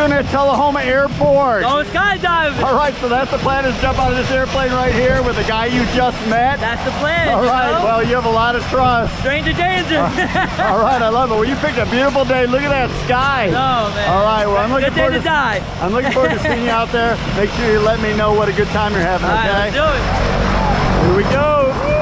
doing at Tullahoma Airport? Oh, Going skydiving. All right, so that's the plan is jump out of this airplane right here with the guy you just met. That's the plan. All right, know? well, you have a lot of trust. Stranger danger. All right, I love it. Well, you picked a beautiful day. Look at that sky. no, man. All right, well, I'm looking Good forward to die. I'm looking forward to seeing you out there. Make sure you let me know what a good time you're having, All right, okay? let's do it. Here we go.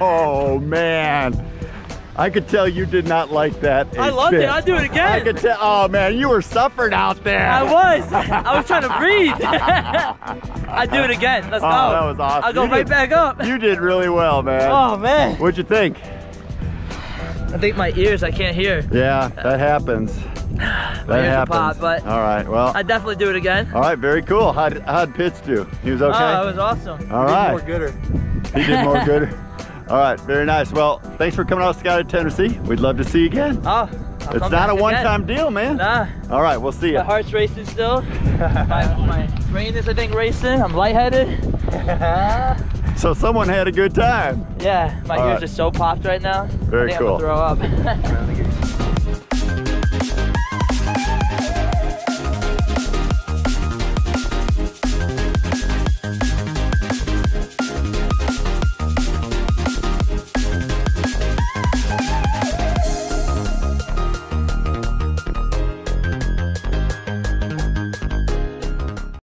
Oh man. I could tell you did not like that. I loved it. I'll do it again. I could tell. Oh man, you were suffering out there. I was. I was trying to breathe. I do it again. Let's Oh, go. that was awesome. I'll go You right did- back up. You did really well, man. Oh man. What'd you think? I think my ears. I can't hear. Yeah, that happens. That ears happens. popped, but- All right. Well. I definitely do it again. all right. Very cool. How'd, how'd Pitts do? He was okay. Oh, that was awesome. all right. More gooder. He did more good. All right. Very nice. Well, thanks for coming out to Skydive Tennessee. We'd love to see you again. Oh. I'll It's come not back a one-time deal, man. Nah. All right. We'll see you. My heart's racing still. my, my brain is, I think, racing. I'm lightheaded. So someone had a good time. Yeah, my All ears right. are so popped right now. Very I think cool. I'm gonna throw up.